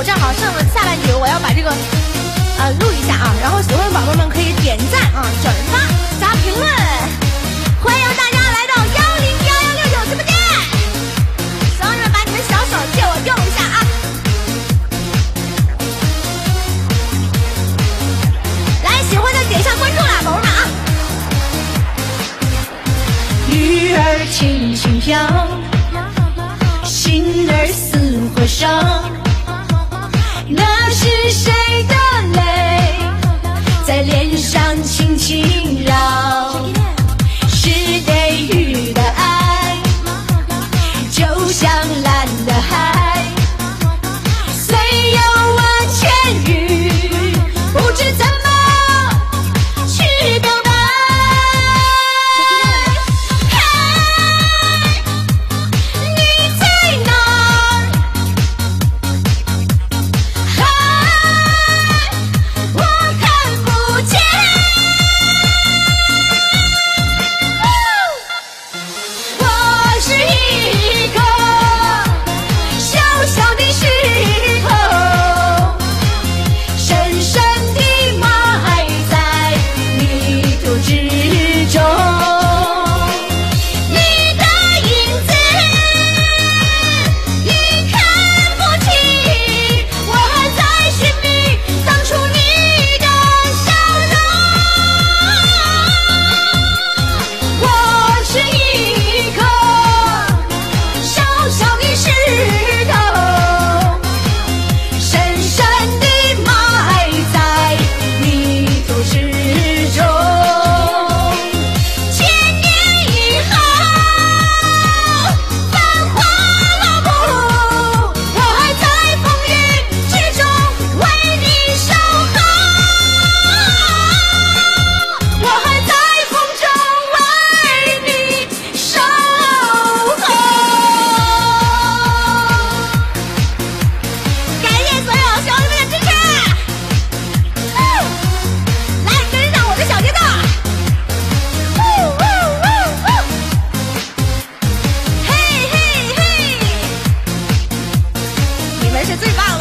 我正好剩了下半句，我要把这个呃录一下啊。然后喜欢的宝宝们可以点赞啊、转发、加评论。欢迎大家来到幺零幺幺六九直播间，兄弟们把你们小手借我用一下啊！来，喜欢的点一下关注啦，宝宝们啊！鱼儿轻轻飘，心儿似火烧。情。姐最棒